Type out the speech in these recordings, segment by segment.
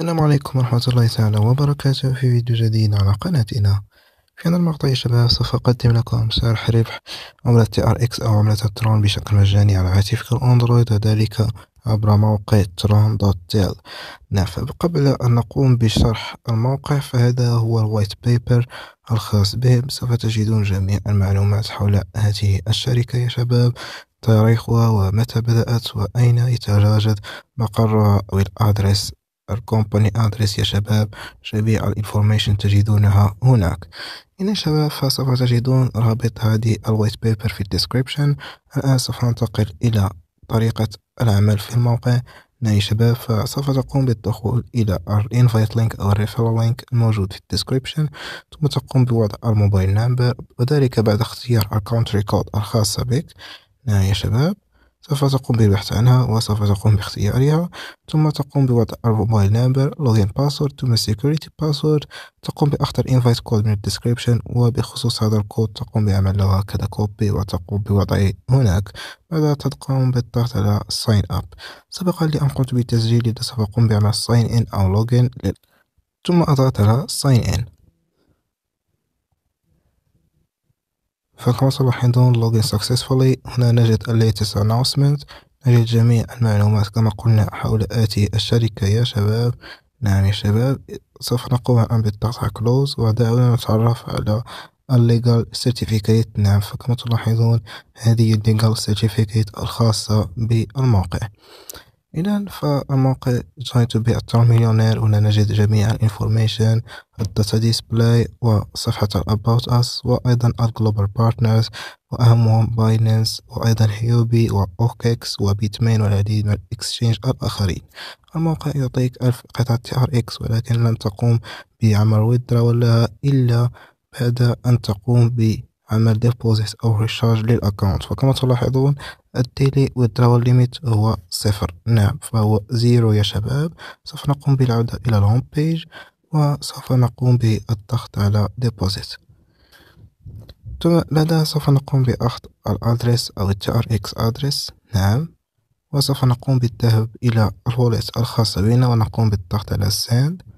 السلام عليكم ورحمة الله تعالى وبركاته في فيديو جديد على قناتنا. في هذا المقطع يا شباب سوف أقدم لكم شرح ربح عملة TRX أو عملة ال TRON بشكل مجاني على هاتفك الأندرويد وذلك عبر موقع TRON dot TEL نعم فقبل أن نقوم بشرح الموقع فهذا هو ال white paper الخاص به. سوف تجدون جميع المعلومات حول هذه الشركة يا شباب تاريخها ومتى بدأت وأين يتواجد مقرها أو ال address ال company address يا شباب. جميع ال information تجدونها هناك. إن شباب فسوف تجدون رابط هذه ال white paper في ال description الآن سوف ننتقل إلى طريقة العمل في الموقع. نعم شباب فسوف تقوم بالدخول إلى ال invite link أو ال referral link الموجود في ال description ثم تقوم بوضع ال mobile number وذلك بعد اختيار ال country code الخاصة بك. نعم يا شباب. سوف تقوم بالبحث عنها وسوف تقوم باختيارها ثم تقوم بوضع ال mobile number login password ثم security password تقوم بأخذ invite code من ال description وبخصوص هذا الكود تقوم بعمل له هكذا copy وتقوم بوضعه هناك. بعدها تقوم بالضغط على sign up سبق لي أن قمت بالتسجيل لذا سوف أقوم بعمل sign in أو login ثم أضغط على sign in فكما تلاحظون login successfully هنا نجد ال latest announcement. نجد جميع المعلومات كما قلنا حول هاتي الشركة. يا شباب نعم يا شباب سوف نقوم الآن بالضغط على close. ودعونا نتعرف على ال legal certificate. نعم فكما تلاحظون هذه ال legal certificate الخاصة بالموقع. إذا فالموقع join to be millionaire هنا نجد جميع ال information ال data display وصفحة ال about us وأيضا ال global partners وأهمهم Binance وأيضا Huobi و OKEx و Bitmain والعديد من ال exchange الآخرين. الموقع يعطيك ألف قطعة TRX ولكن لن تقوم بعمل withdrawal إلا بعد أن تقوم ب عمل deposit أو recharge لل account فكما تلاحظون ال daily withdrawal limit هو صفر. نعم فهو زيرو يا شباب. سوف نقوم بالعودة إلى ال home page وسوف نقوم بالضغط على deposit ثم بعدها سوف نقوم بأخذ ال address أو TRX address. نعم وسوف نقوم بالذهاب إلى ال wallet الخاصة بنا ونقوم بالضغط على send.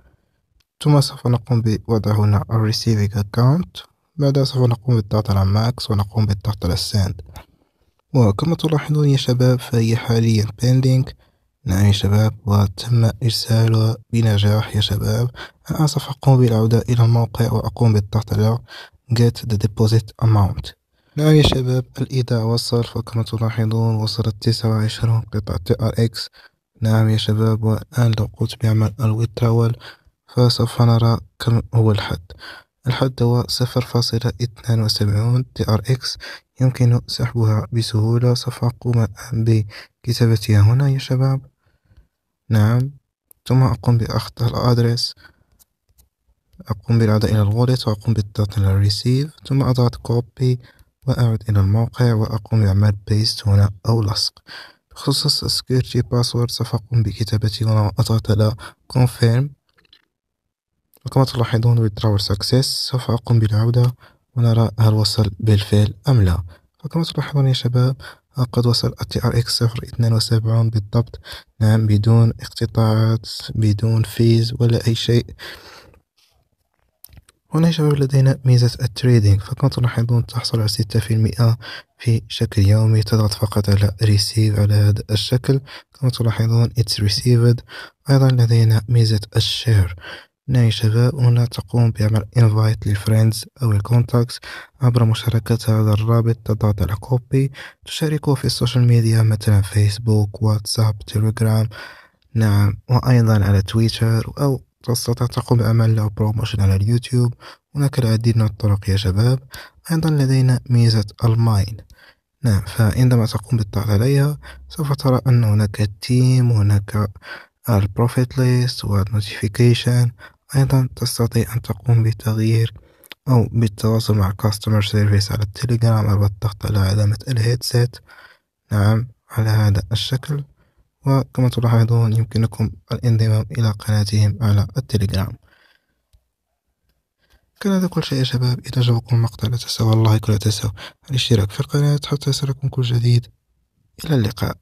ثم سوف نقوم بوضع هنا ال receiving account بعدها سوف نقوم بالضغط على max ونقوم بالضغط على ال send وكما تلاحظون يا شباب فهي حاليا pending نعم يا شباب وتم إرسالها بنجاح يا شباب. الآن سوف أقوم بالعودة إلى الموقع وأقوم بالضغط على get the deposit amount. نعم يا شباب الإيداع وصل. فكما تلاحظون وصلت تسعة وعشرون قطعة TRX. نعم يا شباب والآن لو قمت بعمل ال withdrawal فسوف نرى كم هو الحد. الحد هو صفر فاصلة اثنان وسبعون TRX يمكن سحبها بسهولة سوف أقوم بكتابتها هنا يا شباب. نعم. ثم أقوم بأخذ ال address. أقوم بالعودة إلى ال wallet وأقوم بالضغط على ال receive ثم أضغط copy وأعود إلى الموقع وأقوم بعمل paste هنا أو لصق. بخصوص ال security password سوف أقوم بكتابته هنا وأضغط على confirm. وكما تلاحظون withdrawal success. سوف أقوم بالعودة ونرى هل وصل بالفعل أم لا. فكما تلاحظون يا شباب قد وصل ال TRX صفر اثنان وسبعون بالضبط. نعم بدون اقتطاعات بدون fees ولا أي شيء. هنا يا شباب لدينا ميزة ال trading فكما تلاحظون تحصل على ستة في المئة في شكل يومي تضغط فقط على receive على هذا الشكل. كما تلاحظون it's received. أيضا لدينا ميزة ال share نعم شباب هنا تقوم بعمل invite لل friends أو ال contacts عبر مشاركة هذا الرابط تضغط على copy تشاركه في ال social media مثلا فيسبوك واتساب تيليجرام نعم وأيضا على تويتر أو تستطيع تقوم بعمل له promotion على اليوتيوب. هناك العديد من الطرق يا شباب. أيضا لدينا ميزة ال mine نعم فعندما تقوم بالضغط عليها سوف ترى أن هناك team وهناك ال profit list وال notification أيضا تستطيع أن تقوم بتغيير أو بالتواصل مع ال customer service على التليجرام أو الضغط على علامة ال headset نعم على هذا الشكل. وكما تلاحظون يمكنكم الانضمام إلى قناتهم على التليجرام. كان هذا كل شيء يا شباب. إذا عجبكم المقطع. لا تنسوا ال like ولا تنسوا الاشتراك في القناة. حتى يصلكم كل جديد. إلى اللقاء.